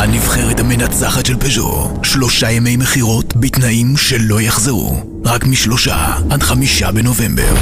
הנבחרת המנצחת של פז'ו, שלושה ימי מכירות בתנאים שלא יחזרו, רק משלושה עד חמישה בנובמבר.